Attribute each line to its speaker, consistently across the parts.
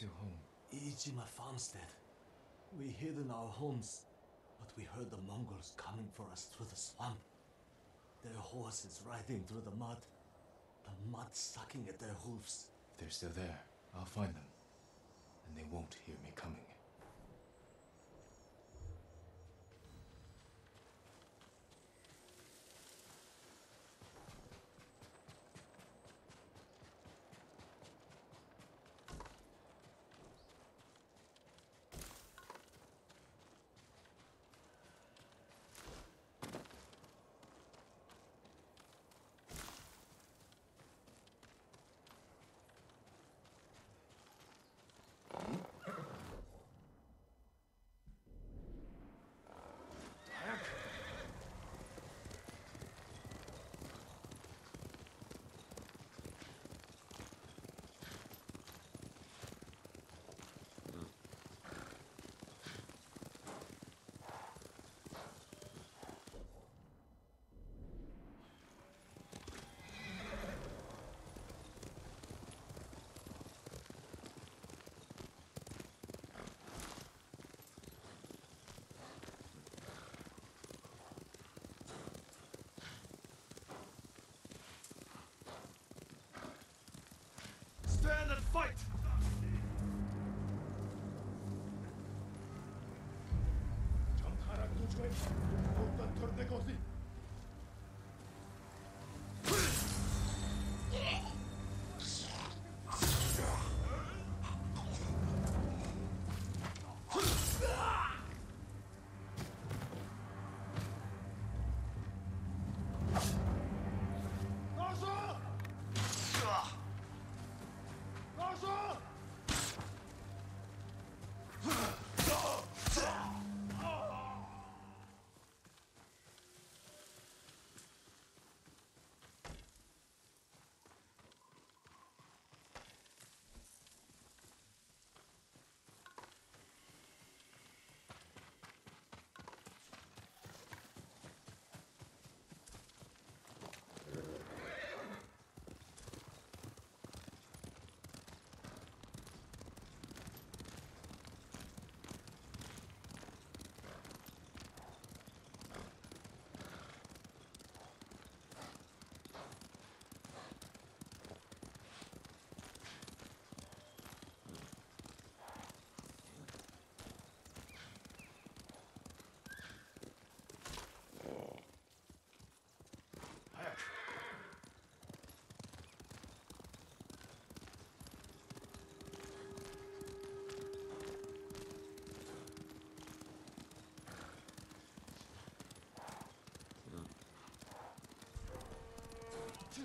Speaker 1: Your home?
Speaker 2: Iijima farmstead. We hid in our homes, but we heard the Mongols coming for us through the swamp. Their horses riding through the mud, the mud sucking at their hoofs.
Speaker 1: If they're still there, I'll find them. And they won't hear me coming.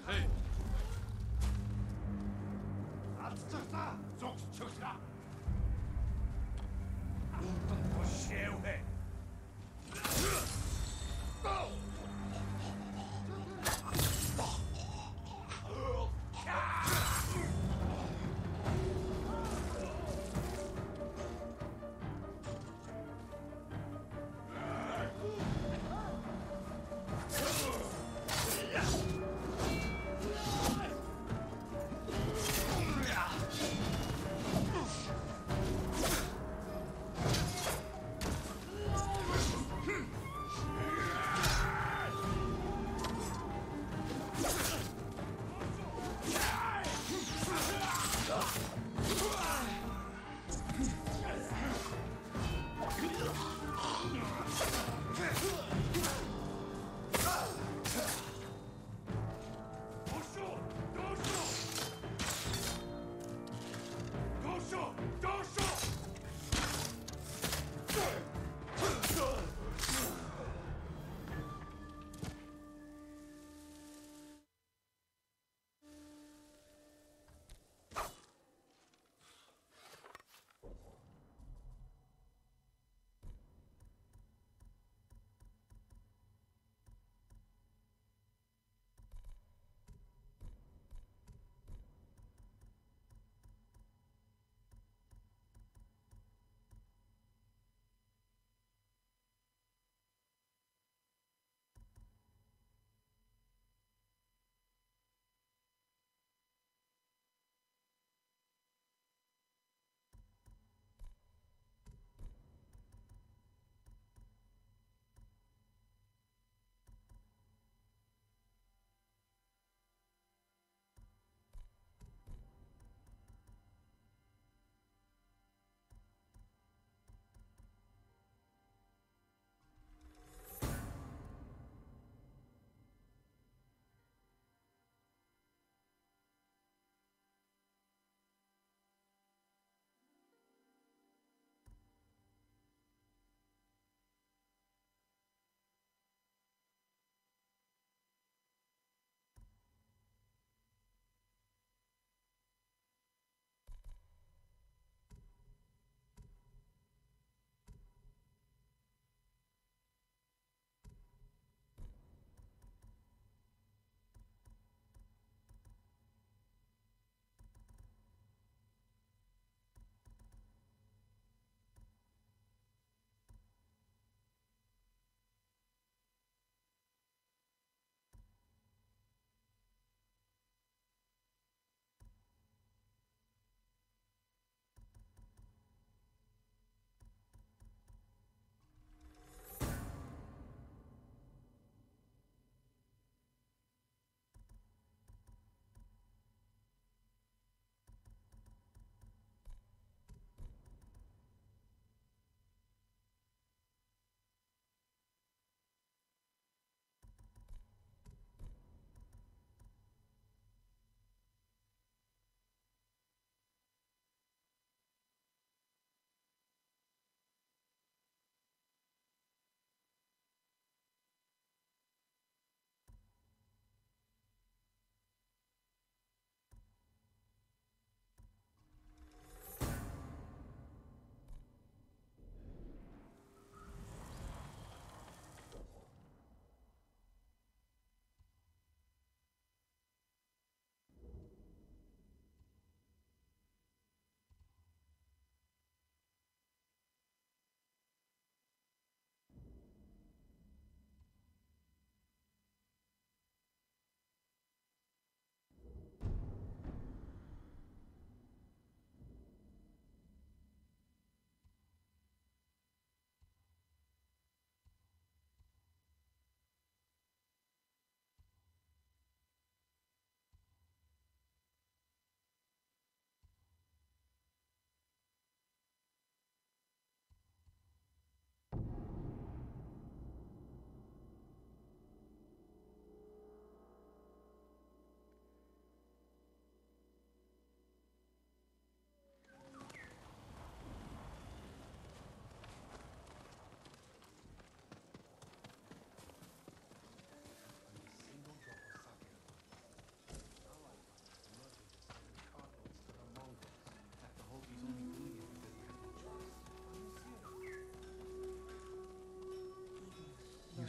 Speaker 3: Hey!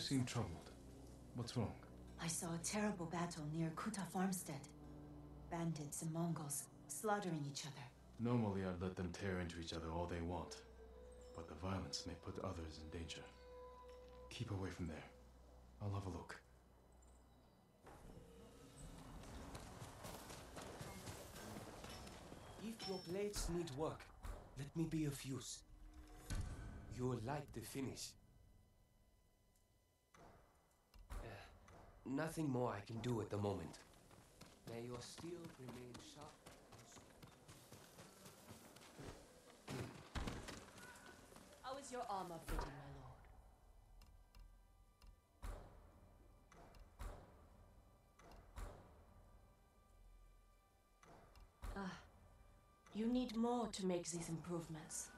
Speaker 1: Seem troubled. What's wrong?
Speaker 4: I saw a terrible battle near Kuta Farmstead. Bandits and Mongols slaughtering each other.
Speaker 1: Normally, I'd let them tear into each other all they want, but the violence may put others in danger. Keep away from there. I'll have a look.
Speaker 5: If your blades need work, let me be of use. You'll like the finish. Nothing more I can do at the moment. May your steel remain sharp.
Speaker 4: How is your armor fitting, my lord? Ah, you need more to make these improvements.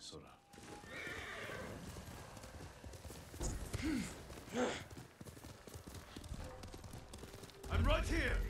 Speaker 4: Sora. I'm right here!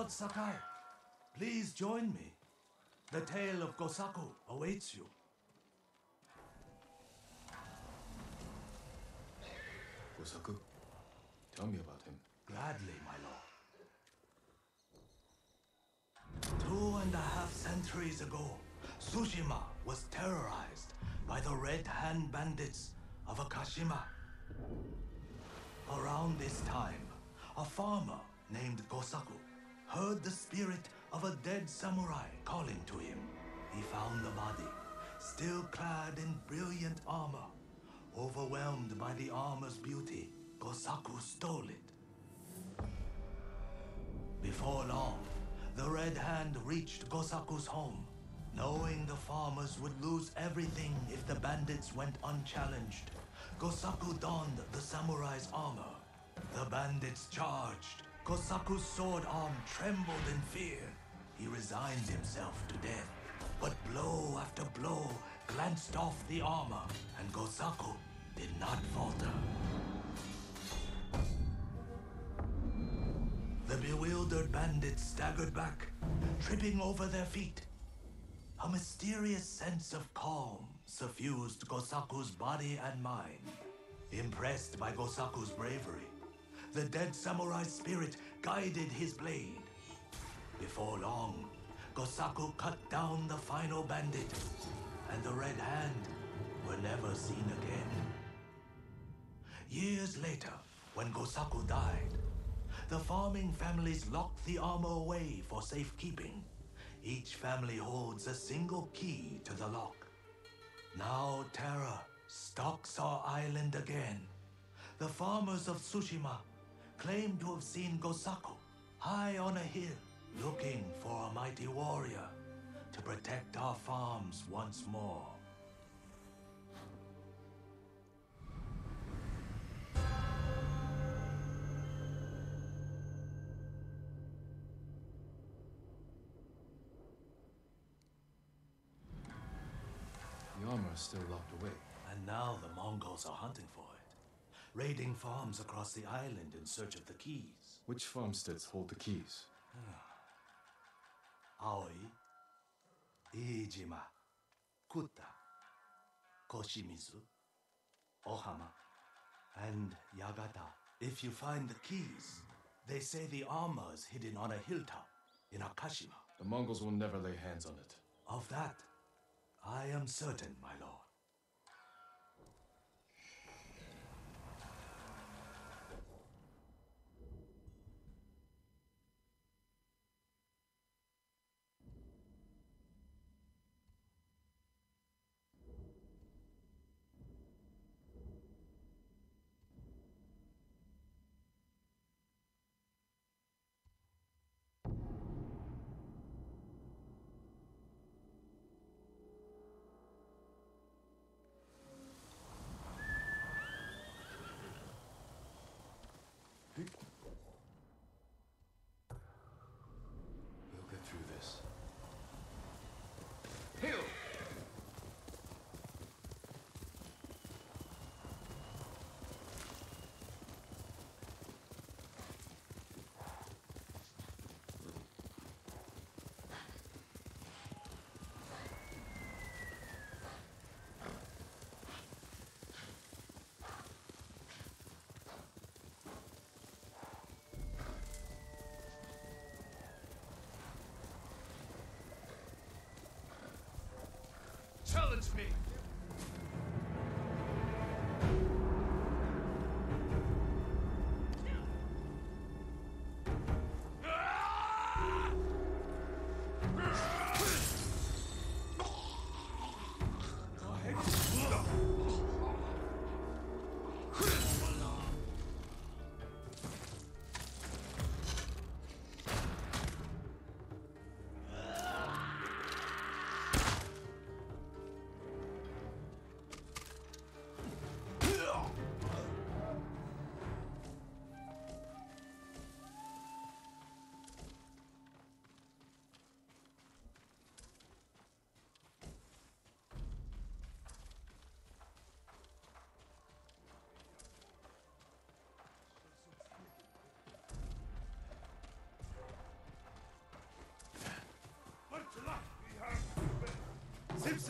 Speaker 2: Lord Sakai, please join me. The tale of Gosaku awaits you.
Speaker 1: Gosaku, tell me about him.
Speaker 2: Gladly, my lord. Two and a half centuries ago, Tsushima was terrorized by the Red Hand Bandits of Akashima. Around this time, a farmer named Gosaku heard the spirit of a dead samurai calling to him. He found the body, still clad in brilliant armor. Overwhelmed by the armor's beauty, Gosaku stole it. Before long, the Red Hand reached Gosaku's home, knowing the farmers would lose everything if the bandits went unchallenged. Gosaku donned the samurai's armor. The bandits charged. Gosaku's sword arm trembled in fear. He resigned himself to death. But blow after blow glanced off the armor, and Gosaku did not falter. The bewildered bandits staggered back, tripping over their feet. A mysterious sense of calm suffused Gosaku's body and mind. Impressed by Gosaku's bravery, the dead samurai's spirit guided his blade. Before long, Gosaku cut down the final bandit, and the Red Hand were never seen again. Years later, when Gosaku died, the farming families locked the armor away for safekeeping. Each family holds a single key to the lock. Now terror stalks our island again. The farmers of Tsushima claim to have seen Gosaku high on a hill, looking for a mighty warrior to protect our farms once more.
Speaker 1: The armor is still locked away.
Speaker 2: And now the Mongols are hunting for raiding farms across the island in search of the keys.
Speaker 1: Which farmsteads hold the keys? Ah.
Speaker 2: Aoi, Iijima, Kuta, Koshimizu, Ohama, and Yagata. If you find the keys, they say the armor is hidden on a hilltop in Akashima.
Speaker 1: The Mongols will never lay hands on it.
Speaker 2: Of that, I am certain, my lord.
Speaker 6: kills
Speaker 1: me.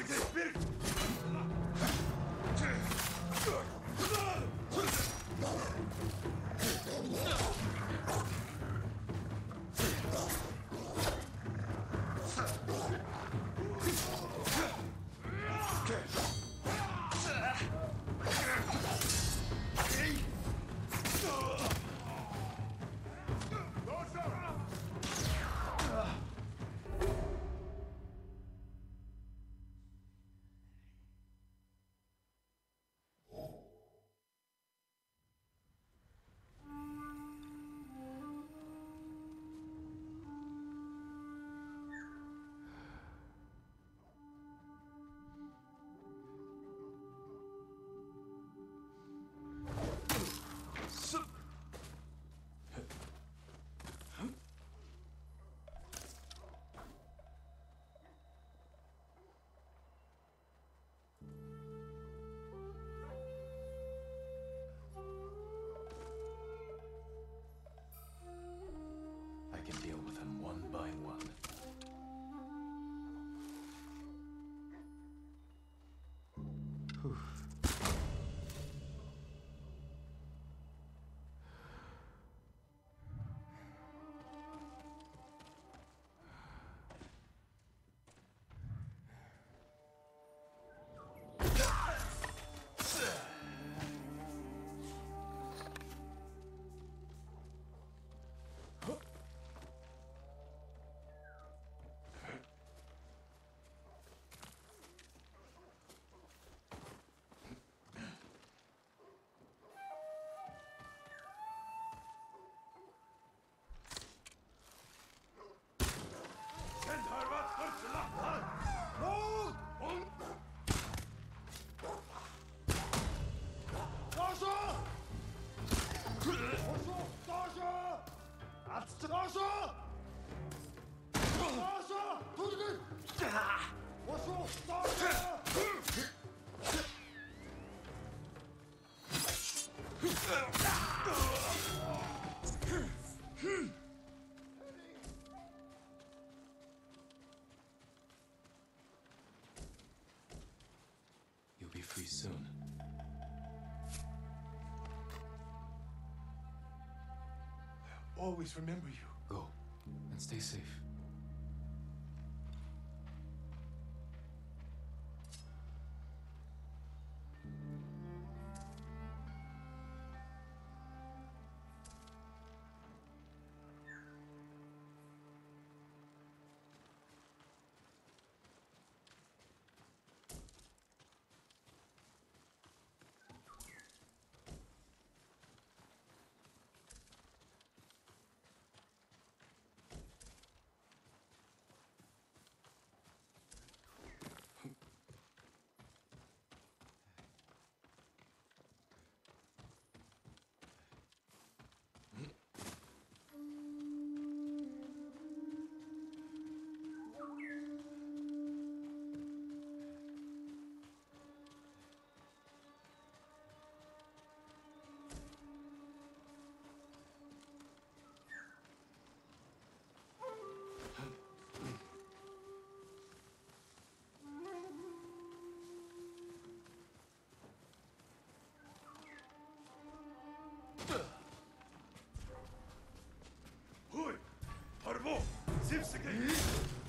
Speaker 1: Você quer espírito?
Speaker 3: Always remember you.
Speaker 1: Go and stay safe.
Speaker 3: Harbo!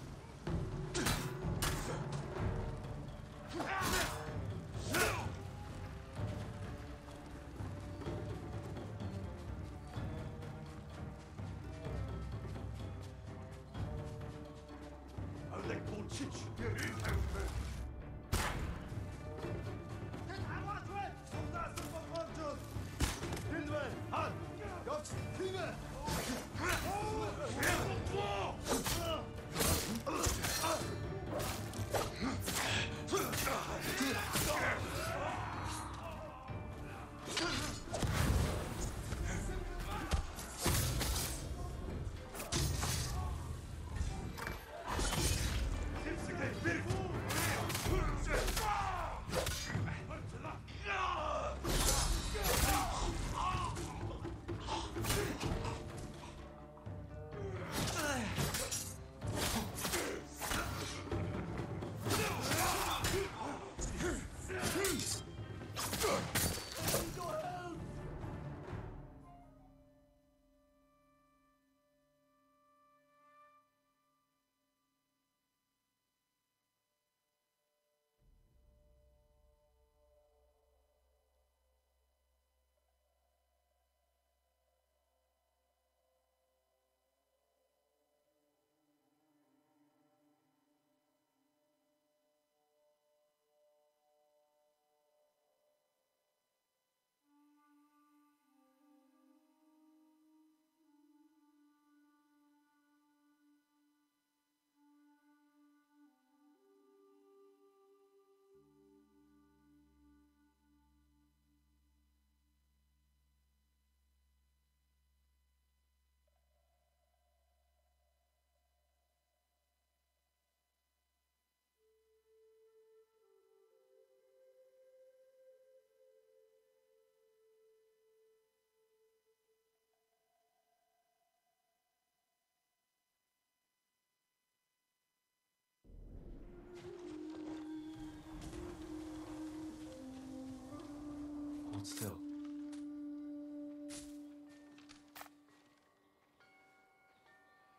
Speaker 1: Still.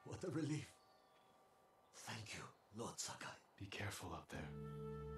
Speaker 2: What a relief. Thank you, Lord Sakai.
Speaker 1: Be careful out there.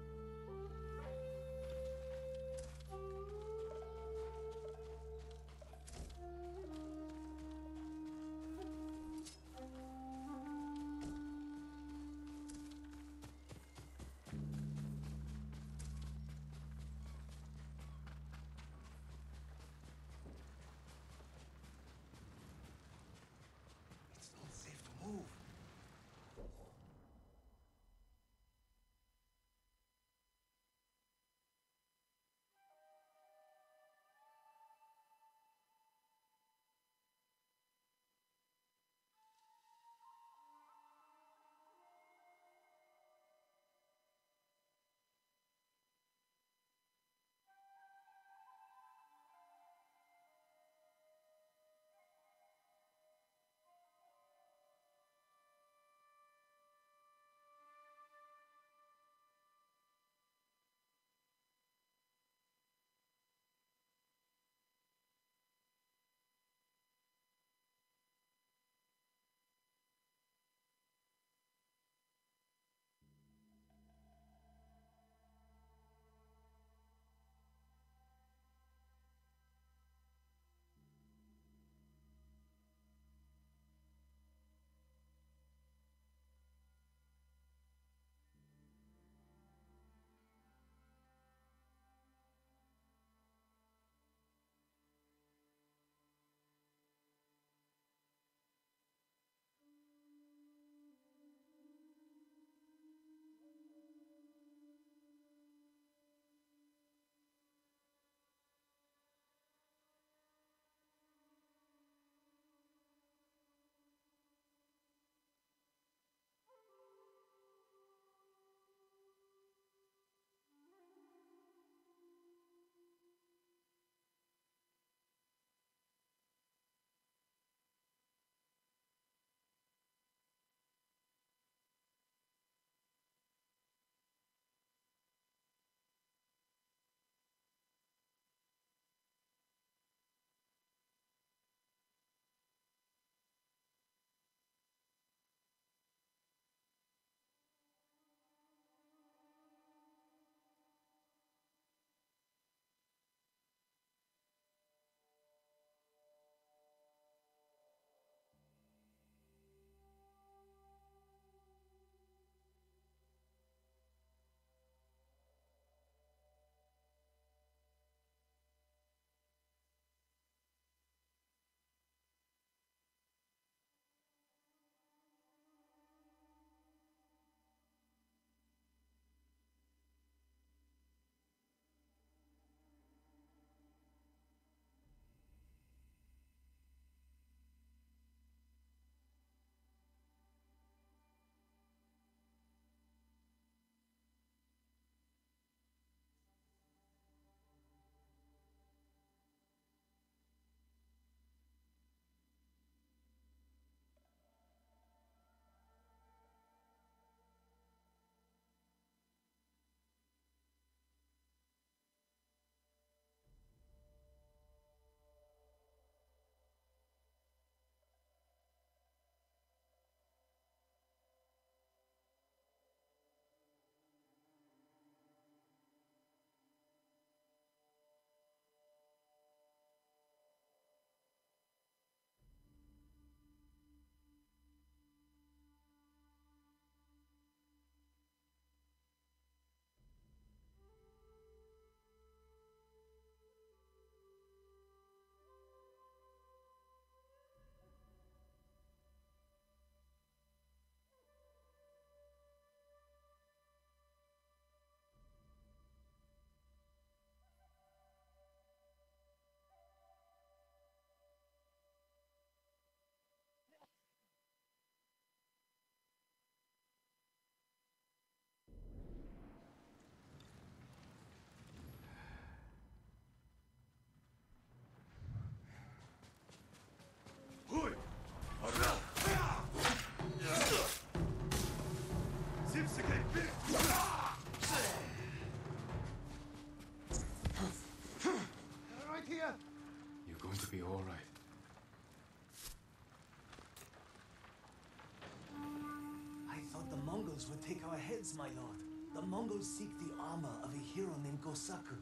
Speaker 2: Take our heads, my lord. The Mongols seek the armor of a hero named Gosaku.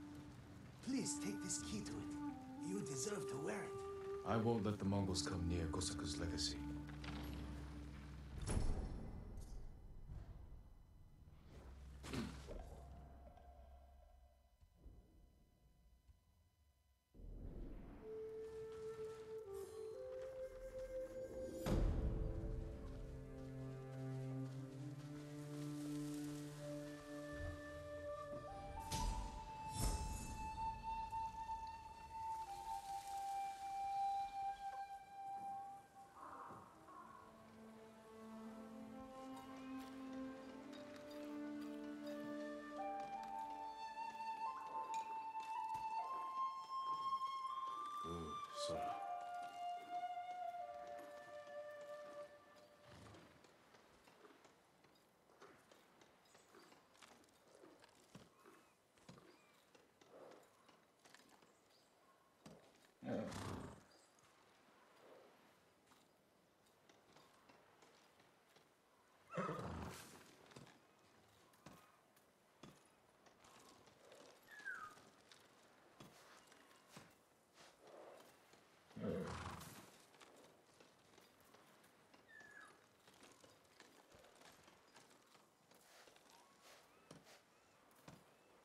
Speaker 2: Please take this key to it. You deserve to wear it.
Speaker 1: I won't let the Mongols come near Gosaku's legacy.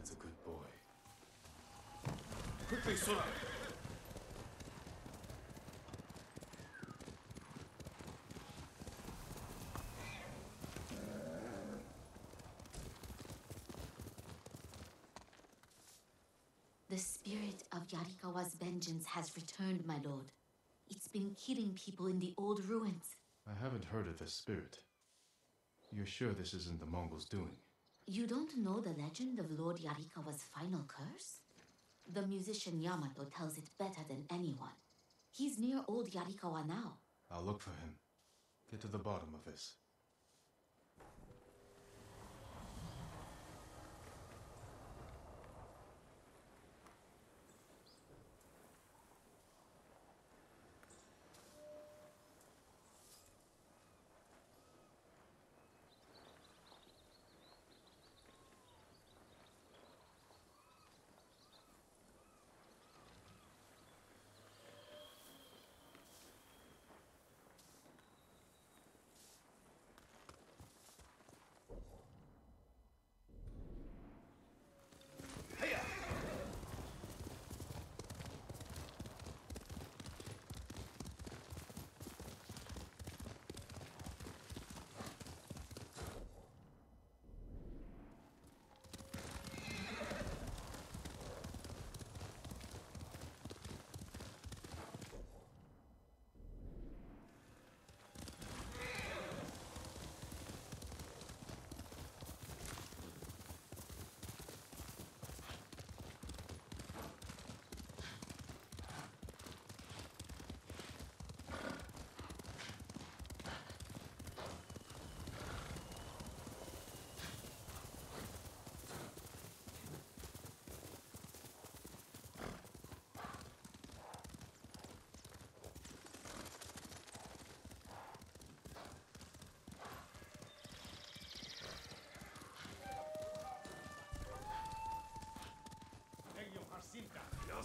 Speaker 1: That's a good boy. Quickly, Sora!
Speaker 7: The spirit of Yarikawa's vengeance has returned, my lord. It's been killing people in the old ruins.
Speaker 1: I haven't heard of this spirit. You're sure this isn't the Mongols' doing?
Speaker 7: You don't know the legend of Lord Yarikawa's final curse? The musician Yamato tells it better than anyone. He's near old Yarikawa now.
Speaker 1: I'll look for him. Get to the bottom of this.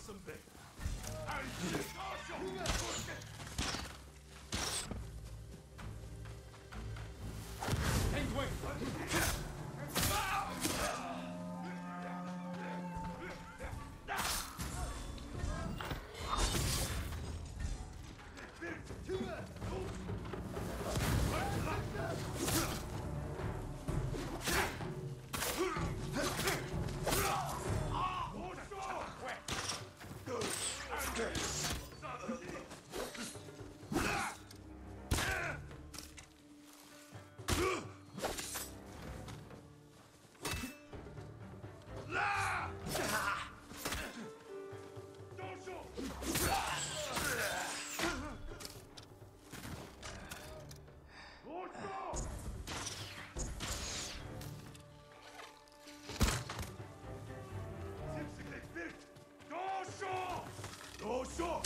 Speaker 8: some
Speaker 1: thing. I shit! 空。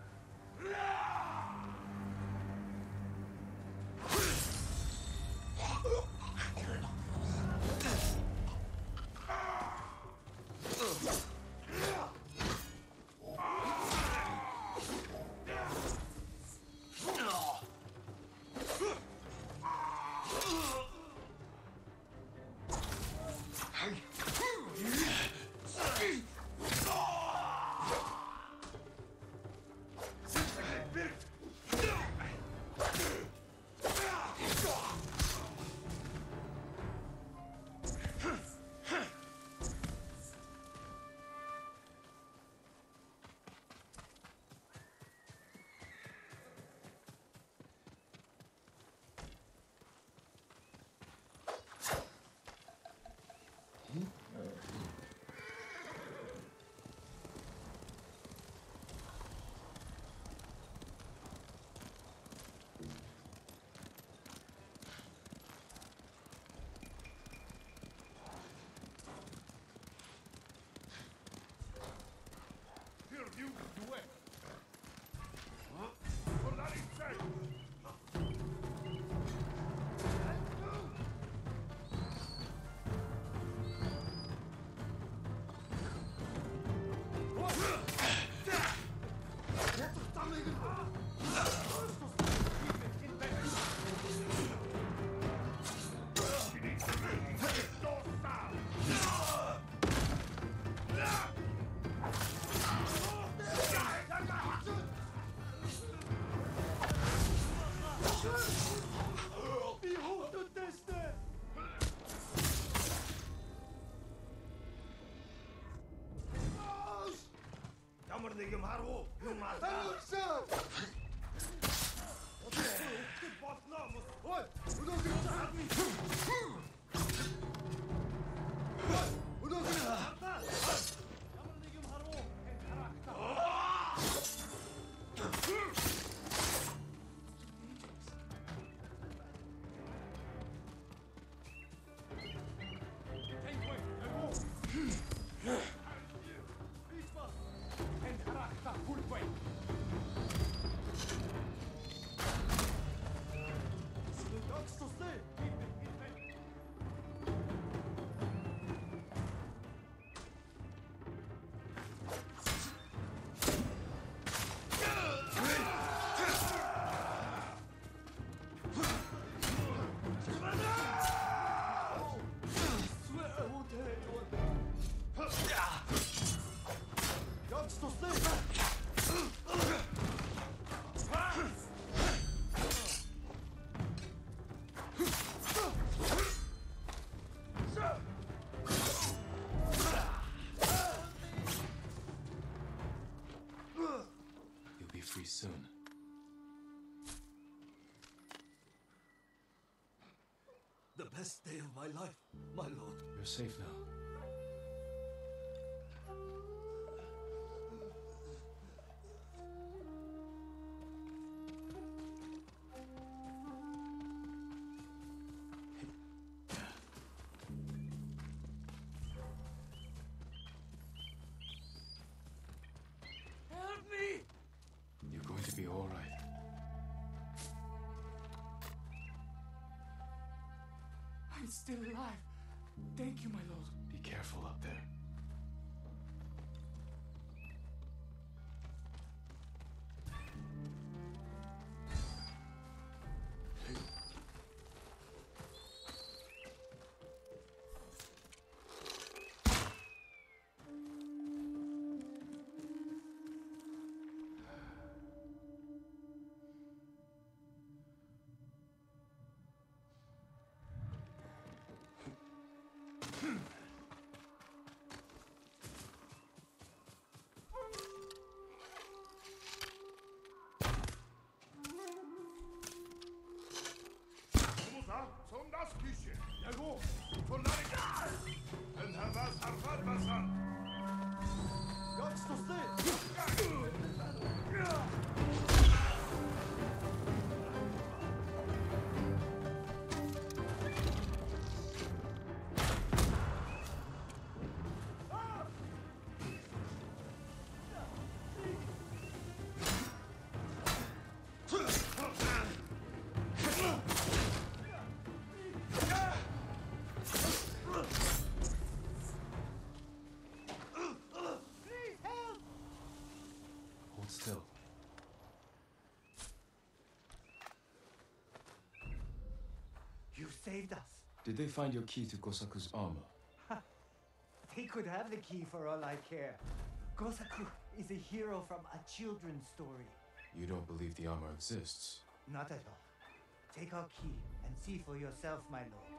Speaker 3: Marwo. best day of my life, my lord.
Speaker 1: You're safe now.
Speaker 9: still alive. Thank you, my lord. Gott,
Speaker 8: du stay!
Speaker 10: Saved us.
Speaker 1: Did they find your key to Gosaku's armor?
Speaker 10: They could have the key for all I care. Gosaku is a hero from a children's story.
Speaker 1: You don't believe the armor exists?
Speaker 10: Not at all. Take our key and see for yourself, my lord.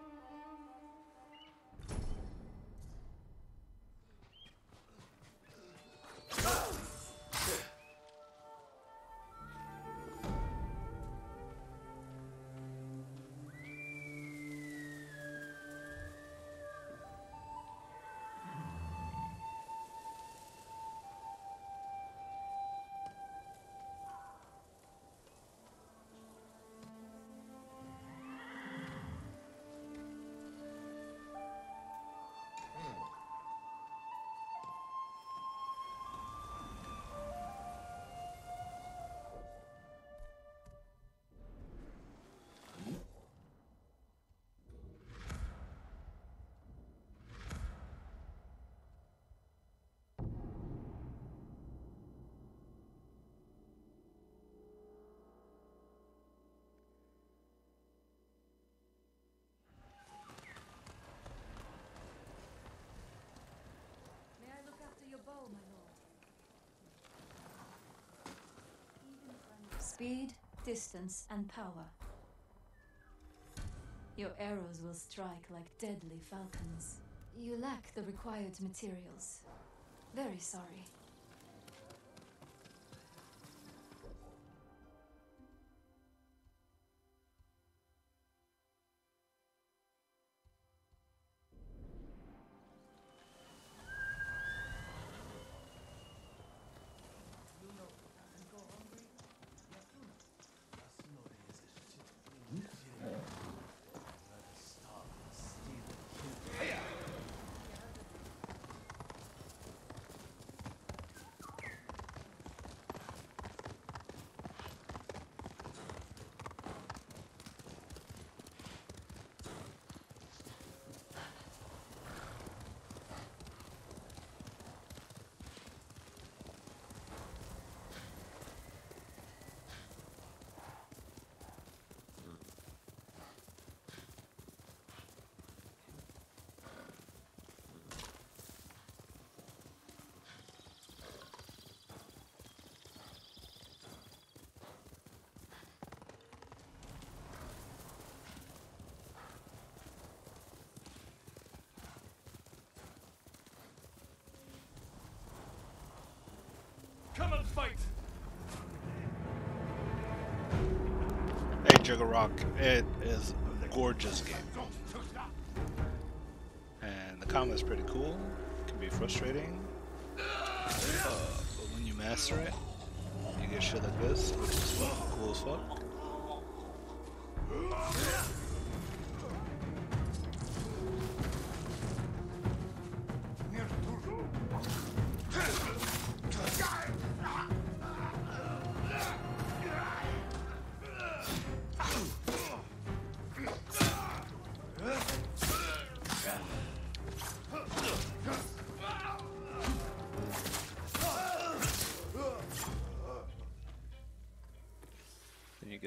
Speaker 9: Speed, distance, and power. Your arrows will strike like deadly falcons. You lack the required materials. Very sorry.
Speaker 11: Hey, Juggle Rock, it is a gorgeous game. And the combat's pretty cool. It can be frustrating. Uh, but when you master it, you get shit like this, which is cool as fuck.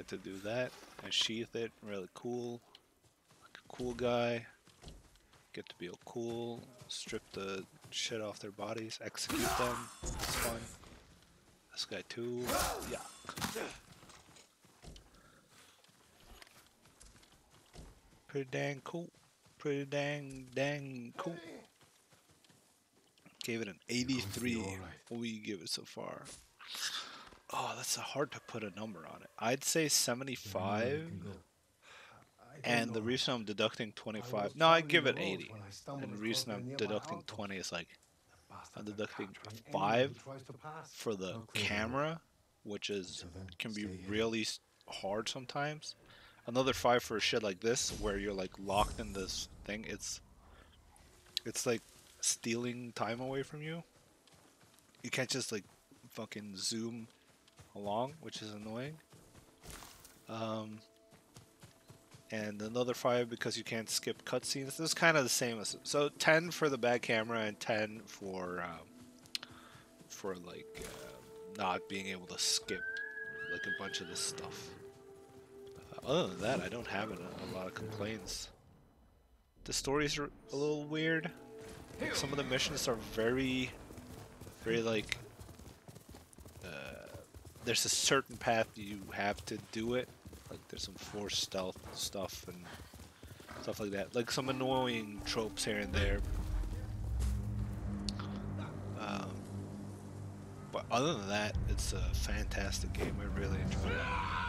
Speaker 11: Get to do that and sheath it, really cool. Like a cool guy. Get to be a cool, strip the shit off their bodies, execute them. It's fun. This guy too. Yeah. Pretty dang cool. Pretty dang dang cool. Gave it an 83.
Speaker 1: alright.
Speaker 11: What will you give it so far? Oh, that's hard to put a number on it. I'd say 75. And the reason I'm deducting 25, no, I give it 80. And the reason I'm deducting 20 is like, I'm deducting 5 for the camera, which is can be really hard sometimes. Another 5 for shit like this, where you're like locked in this thing. It's it's like stealing time away from you. You can't just like fucking zoom along, which is annoying. Um, and another five because you can't skip cutscenes. This is kind of the same as so ten for the bad camera and ten for um, for like uh, not being able to skip like a bunch of this stuff. Um, other than that, I don't have a, a lot of complaints. The stories are a little weird. Some of the missions are very, very like. There's a certain path you have to do it. Like there's some forced stealth stuff and stuff like that. Like some annoying tropes here and there. Um, but other than that, it's a fantastic game. I really enjoy it.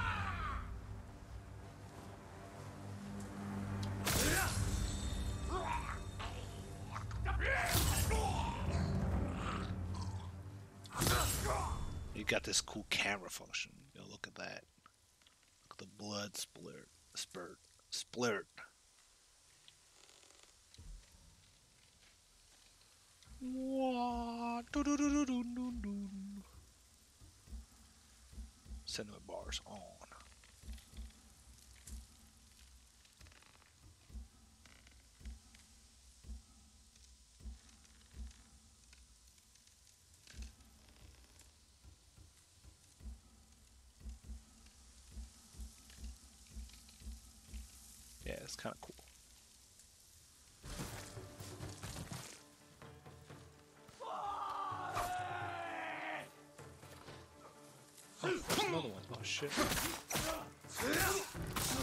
Speaker 11: You got this cool camera function. Yo, look at that. Look at the blood splurt, spurt, splurt. Wah, bars -doo it's kind of cool. Oh, another one. Oh shit.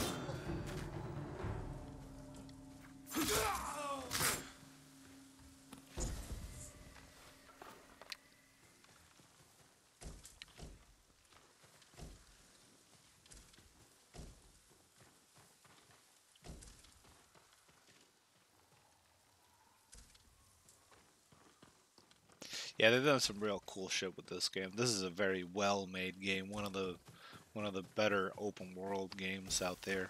Speaker 11: Yeah, they've done some real cool shit with this game. This is a very well-made game. One of the one of the better open world games out there.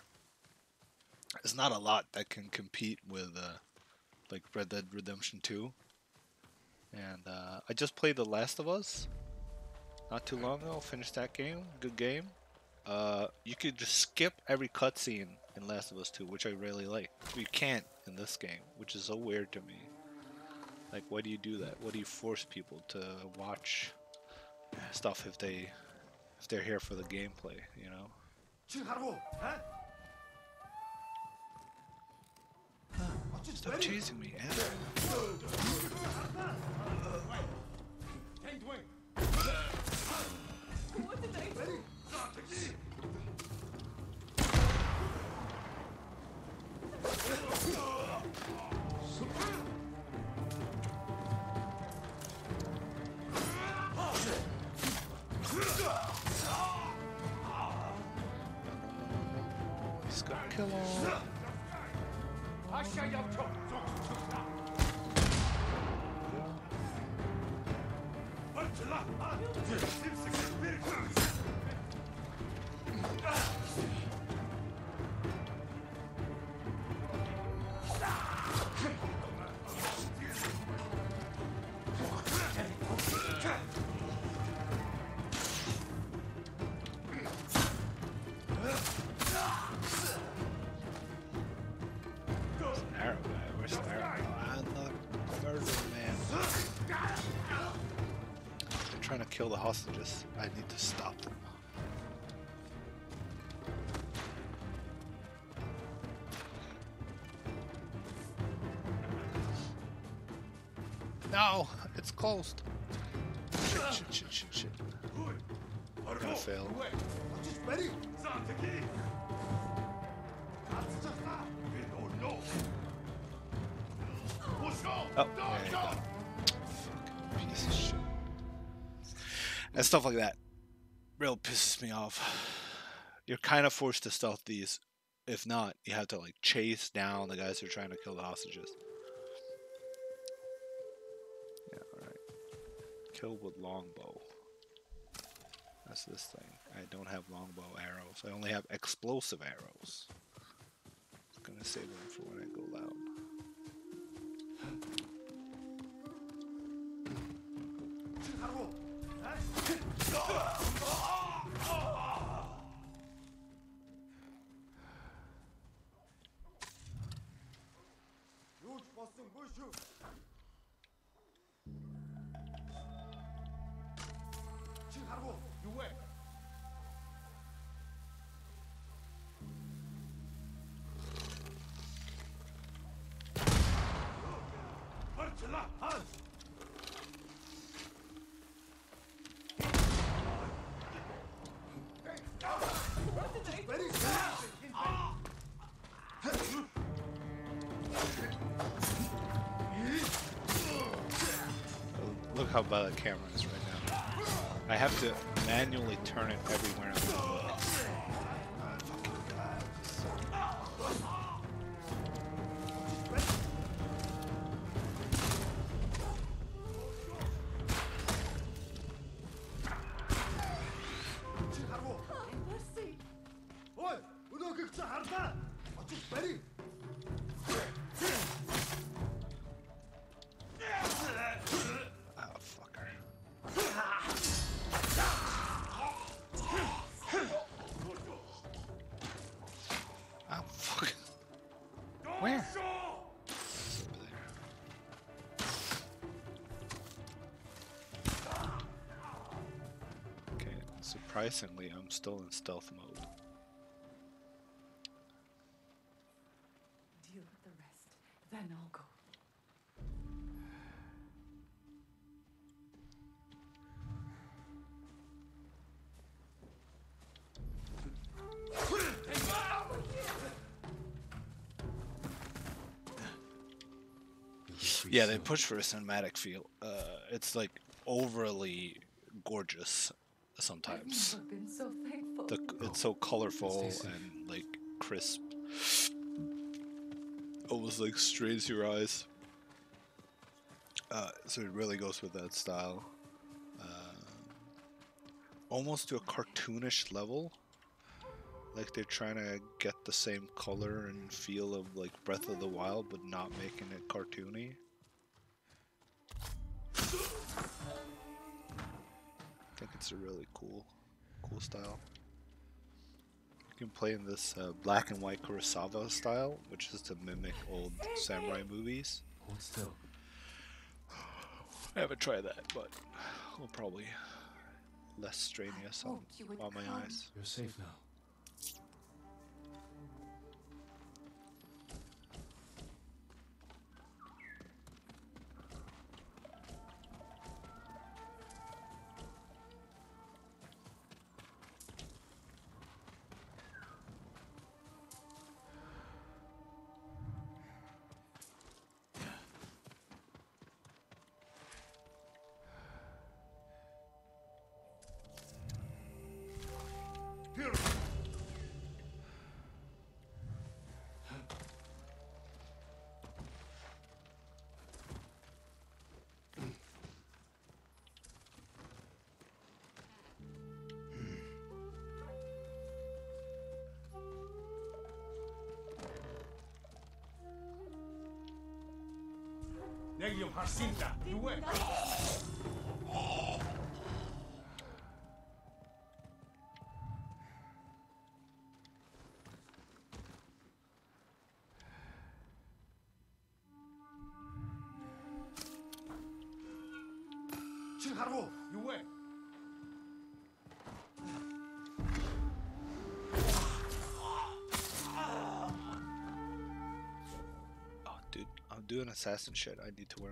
Speaker 11: There's not a lot that can compete with uh, like Red Dead Redemption 2. And uh, I just played The Last of Us not too long ago. Finished that game. Good game. Uh, you could just skip every cutscene in Last of Us 2, which I really like. You can't in this game, which is so weird to me. Like, why do you do that? Why do you force people to watch stuff if they if they're here for the gameplay? You know. Stop chasing me, Adam. There's kill the hostages. I need to stop them. No, it's closed. Shit, shit, shit, shit, shit. I'm gonna fail. and stuff like that real pisses me off. You're kind of forced to stealth these. If not, you have to like chase down the guys who are trying to kill the hostages. Yeah, alright. Kill with longbow. That's this thing. I don't have longbow arrows. I only have explosive arrows. I'm gonna save them for when I go loud. Юуч болсонгүй шүү. Чи харгу юу вэ? Барчлаа хаа how bad the camera is right now. I have to manually turn it everywhere I'm still in stealth mode.
Speaker 9: Deal with the rest, then I'll go.
Speaker 11: Yeah, they push for a cinematic feel. Uh, it's like overly gorgeous sometimes.
Speaker 9: Been so thankful.
Speaker 11: The, it's so colorful and like crisp. Almost like strains your eyes. Uh, so it really goes with that style. Uh, almost to a cartoonish level. Like they're trying to get the same color and feel of like Breath of the Wild, but not making it cartoony. It's a really cool, cool style. You can play in this uh, black and white Kurosawa style, which is to mimic old samurai movies.
Speaker 1: Hold still.
Speaker 11: I haven't tried that, but we'll probably less strenuous on,
Speaker 9: hoped you would
Speaker 11: on my
Speaker 9: come.
Speaker 11: eyes.
Speaker 1: You're safe now.
Speaker 3: Jacinta, you win.
Speaker 11: Oh, dude, I'm doing assassin shit. I need to wear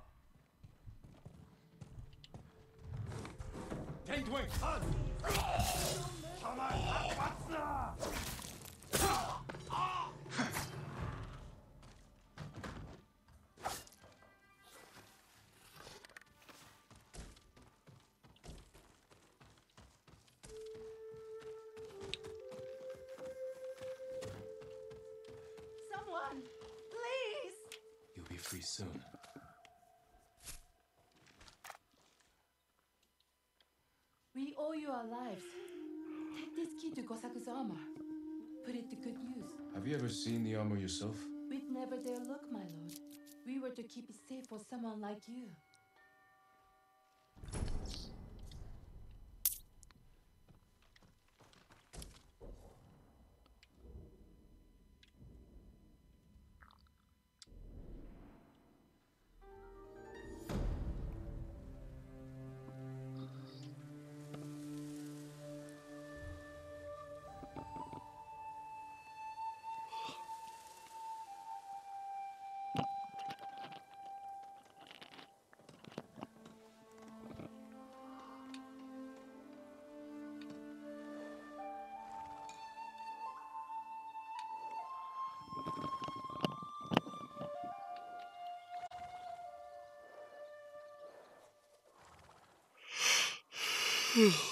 Speaker 4: Someone, please!
Speaker 1: You'll be free soon.
Speaker 9: We owe you our lives. Take this key to Gosaku's armor. Put it to good use.
Speaker 1: Have you ever seen the armor yourself?
Speaker 9: We'd never dare look, my lord. We were to keep it safe for someone like you. Whew.